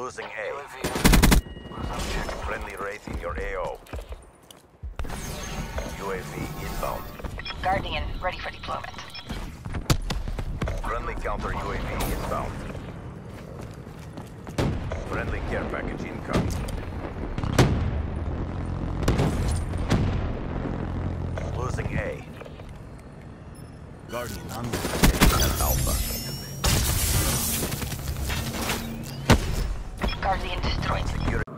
losing A. Friendly Wraith in your AO. UAV inbound. Guardian, ready for deployment. Friendly counter UAV inbound. Friendly care package incoming. Losing A. Guardian, I'm Alpha. Alpha. Guardian destroyed. Security